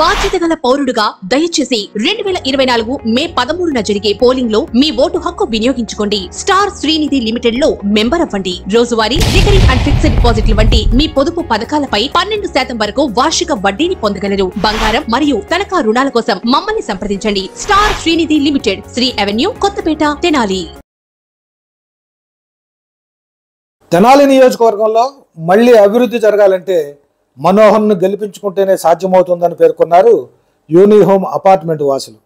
బాధ్యత గల పౌరుడుగా దయచేసి రెండు వేల ఇరవై నాలుగు మే పదమూడున జరిగే పోలింగ్లో మీ ఓటు హక్కు వినియోగించుకోండి. స్టార్ శ్రీనిధి లిమిటెడ్లో మెంబర్ అవ్వండి. రోజువారీ రికరింగ్ అండ్ ఫిక్స్డ్ డిపాజిట్లు వంటి మీ పొదుపు పథకాలపై పన్నెండు శాతం వరకు వార్షిక వడ్డీని పొందగలరు. బంగారం మరియు తనఖా రుణాల కోసం మమ్మల్ని సంప్రదించండి. Star Srinidhi limited Sri avenue Kothapeta Tenali. Tenali నియోజకవర్గంలో మళ్ళీ అభివృద్ధి జరగాలంటే మనోహర్ను గెలిపించుకుంటేనే సాధ్యమవుతుందని పేర్కొన్నారు యూనిహోమ్ అపార్ట్మెంట్ వాసులు.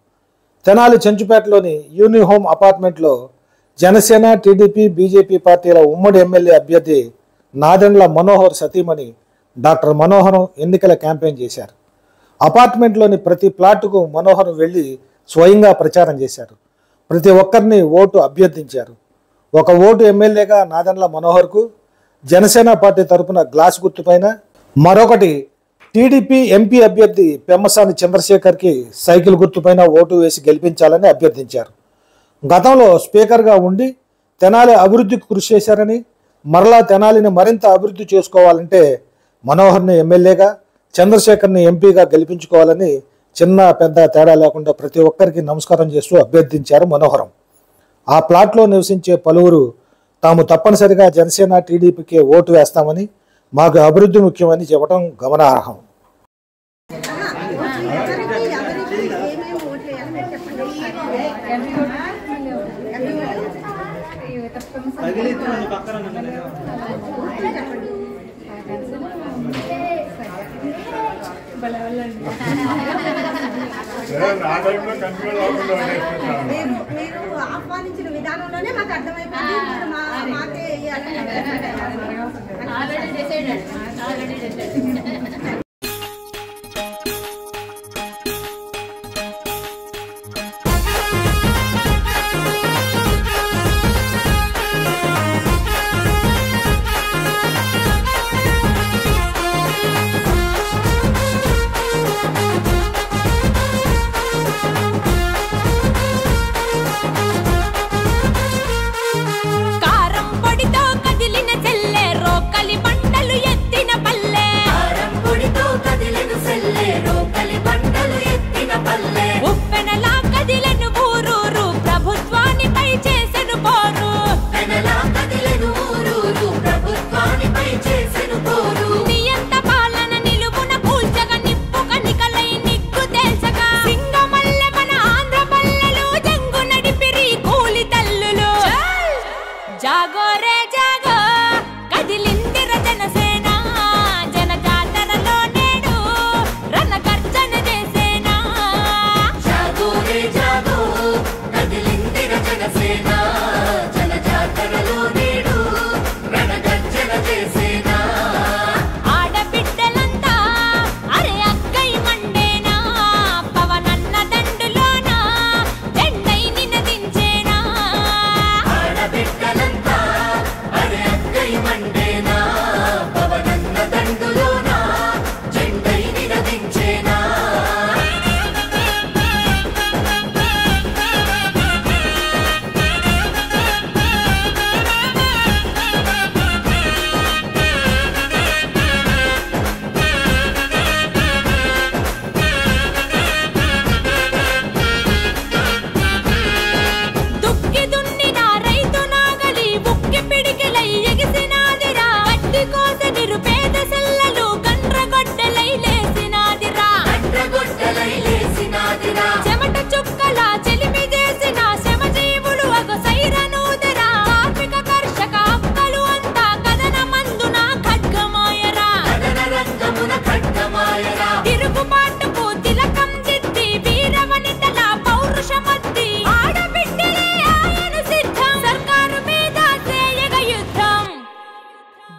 తెనాలి చెంచుపేటలోని యూనిహోమ్ అపార్ట్మెంట్లో జనసేన టీడీపీ బీజేపీ పార్టీల ఉమ్మడి ఎమ్మెల్యే అభ్యర్థి నాదెండ్ల మనోహర్ సతీమణి డాక్టర్ మనోహరం ఎన్నికల క్యాంపెయిన్ చేశారు. అపార్ట్మెంట్లోని ప్రతి ప్లాటుకు మనోహరం వెళ్ళి స్వయంగా ప్రచారం చేశారు. ప్రతి ఒక్కరిని ఓటు అభ్యర్థించారు. ఒక ఓటు ఎమ్మెల్యేగా నాదెండ్ల మనోహర్కు జనసేన పార్టీ తరపున గ్లాస్ గుర్తుపైన మరొకటి టీడీపీ ఎంపీ అభ్యర్థి పెమ్మసాని చంద్రశేఖర్కి సైకిల్ గుర్తుపైన ఓటు వేసి గెలిపించాలని అభ్యర్థించారు. గతంలో స్పీకర్గా ఉండి తెనాలి అభివృద్ధికి కృషి చేశారని మరలా తెనాలిని మరింత అభివృద్ధి చేసుకోవాలంటే మనోహర్ని ఎమ్మెల్యేగా చంద్రశేఖర్ని ఎంపీగా గెలిపించుకోవాలని చిన్న పెద్ద తేడా లేకుండా ప్రతి ఒక్కరికి నమస్కారం చేస్తూ అభ్యర్థించారు మనోహరం. ఆ ప్లాట్లో నివసించే పలువురు తాము తప్పనిసరిగా జనసేన టీడీపీకే ఓటు వేస్తామని మాకు అభివృద్ధి ముఖ్యమని చెప్పడం గమనార్హం. మీరు ఆహ్వానించిన విధానంలోనే మాకు అర్థమైపోయింది. Miren.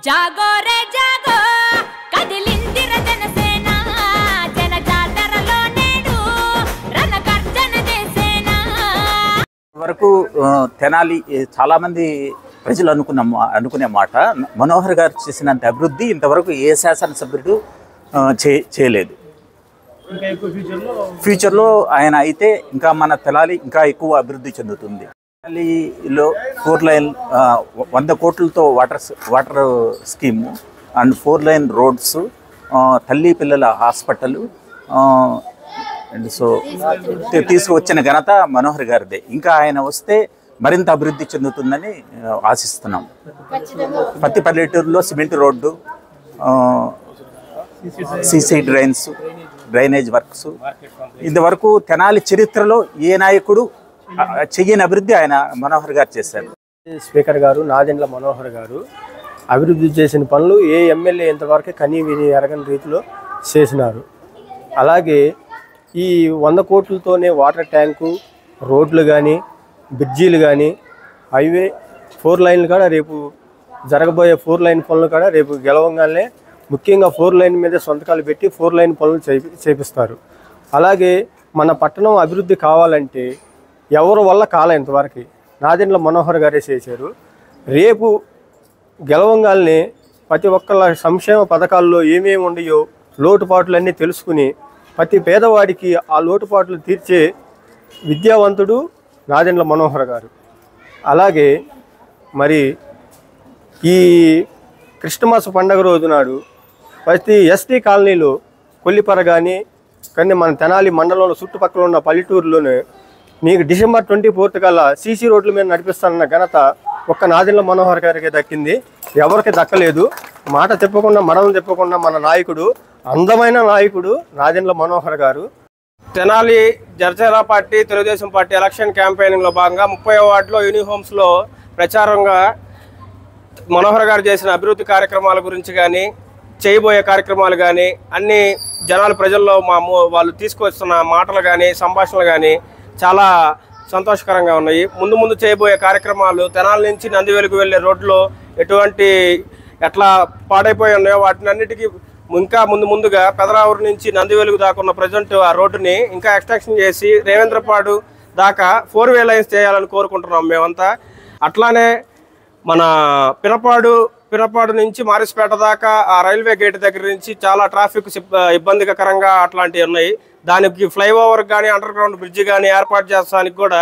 జాగో రే జాగో కదిలిందిర జనసేన జన జాతరలో నేడు రణగర్జన చేసేనా? వరకు తెనాలి ఏ, చాలామంది ప్రజలు అనుకున్న మా- అనుకునే మాట మనోహర్ గారు చేసినంత అభివృద్ధి ఇంతవరకు ఏ శాసనసభ్యుడు చే చేయలేదు. ఫ్యూచర్లో ఆయన అయితే ఇంకా మన తెనాలి ఇంకా ఎక్కువ అభివృద్ధి చెందుతుంది. తెనాలిలో ఫోర్ లైన్ వంద కోట్లతో water water scheme and four line roads తల్లి పిల్లల హాస్పిటల్ అండ్ సో తీసుకువచ్చిన ఘనత మనోహర్ గారిదే. ఇంకా ఆయన వస్తే మరింత అభివృద్ధి చెందుతుందని ఆశిస్తున్నాం. పత్తి పల్లెటూరులో cement road CC drains drainage works. ఇంతవరకు తెనాలి చరిత్రలో ఏ నాయకుడు చెయ్యని అభివృద్ధి ఆయన మనోహర్ గారు చేశారు. స్పీకర్ గారు నాదెండ్ల మనోహర్ గారు అభివృద్ధి చేసిన పనులు ఏ ఎమ్మెల్యే ఇంతవరకు కనీ విని ఎరగని రీతిలో చేసినారు. అలాగే ఈ వంద కోట్లతోనే వాటర్ ట్యాంకు రోడ్లు కానీ బ్రిడ్జీలు కానీ హైవే ఫోర్ లైన్లు కూడా రేపు జరగబోయే ఫోర్ లైన్ పనులు కూడా రేపు గెలవంగానే ముఖ్యంగా ఫోర్ లైన్ మీద సొంతకాలు పెట్టి ఫోర్ లైన్ పనులు చేపి చేపిస్తారు. అలాగే మన పట్టణం అభివృద్ధి కావాలంటే ఎవరి వల్ల కాల ఇంతవరకు. నాదెండ్ల మనోహర్ గారే చేశారు. రేపు గెలవంగాల్ని ప్రతి ఒక్కళ్ళ సంక్షేమ పథకాల్లో ఏమేమి ఉన్నాయో లోటుపాట్లన్నీ తెలుసుకుని ప్రతి పేదవాడికి ఆ లోటుపాట్లు తీర్చే విద్యావంతుడు నాదెండ్ల మనోహర్ గారు. అలాగే మరి ఈ క్రిస్టమస్ పండగ రోజు నాడు ప్రతి ఎస్టీ కాలనీలో కొల్లిపర కానీ కానీ మన తెనాలి మండలంలో చుట్టుపక్కల ఉన్న పల్లెటూరులోనే మీకు డిసెంబర్ ట్వంటీ ఫోర్త్ కల్లా సీసీ రోడ్ల మీద నడిపిస్తానన్న ఘనత ఒక్క నాదిల మనోహర్ గారికి దక్కింది. ఎవరికి దక్కలేదు. మాట చెప్పకుండా మడలు చెప్పకుండా మన నాయకుడు అందమైన నాయకుడు Nadendla Manohar garu. Tenali Janasena party Telugudesam party election క్యాంపెయినింగ్లో భాగంగా ముప్పై వార్డులో యూనిఫామ్స్లో ప్రచారంగా మనోహర్ గారు చేసిన అభివృద్ధి కార్యక్రమాల గురించి కానీ చేయబోయే కార్యక్రమాలు కానీ అన్ని జనాలు ప్రజల్లో మా వాళ్ళు తీసుకొస్తున్న మాటలు కానీ సంభాషణలు కానీ చాలా సంతోషకరంగా ఉన్నాయి. ముందు ముందు చేయబోయే కార్యక్రమాలు తెనాల నుంచి నందివేలుకు వెళ్ళే రోడ్లు ఎటువంటి ఎట్లా పాడైపోయి ఉన్నాయో వాటిని అన్నిటికీ ఇంకా ముందు ముందుగా పెదరావూరు నుంచి నందివేలుకు దాకా ఉన్న ప్రజెంట్ ఆ రోడ్డుని ఇంకా ఎక్స్టెన్షన్ చేసి రేవేంద్రపాడు దాకా ఫోర్ వే లైన్స్ చేయాలని కోరుకుంటున్నాం మేమంతా. అట్లానే మన పినపాడు పినపాడు నుంచి మారిస్పేట దాకా ఆ రైల్వే గేట్ దగ్గర నుంచి చాలా ట్రాఫిక్ ఇబ్బందికరంగా అట్లాంటివి ఉన్నాయి. దానికి ఫ్లైఓవర్ కానీ అండర్ గ్రౌండ్ బ్రిడ్జ్ కానీ ఏర్పాటు చేస్తానికి కూడా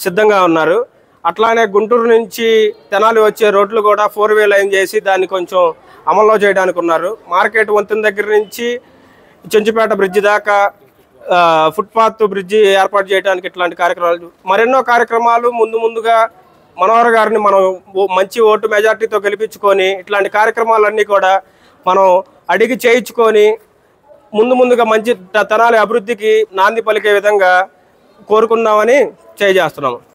సిద్ధంగా ఉన్నారు. అట్లానే గుంటూరు నుంచి తెనాలి వచ్చే రోడ్లు కూడా ఫోర్ వే లైన్ చేసి దాన్ని కొంచెం అమల్లో చేయడానికి ఉన్నారు. మార్కెట్ వంతెన దగ్గర నుంచి చెంచుపేట బ్రిడ్జ్ దాకా ఫుట్పాత్ బ్రిడ్జి ఏర్పాటు చేయడానికి ఇట్లాంటి కార్యక్రమాలు మరెన్నో కార్యక్రమాలు ముందు ముందుగా మనోహర్ గారిని మనం మంచి ఓటు మెజార్టీతో గెలిపించుకొని ఇట్లాంటి కార్యక్రమాలన్నీ కూడా మనం అడిగి చేయించుకొని ముందు ముందుగా మంచి త- తరాల అభివృద్ధికి నాంది పలికే విధంగా కోరుకుందామని చేస్తున్నాము.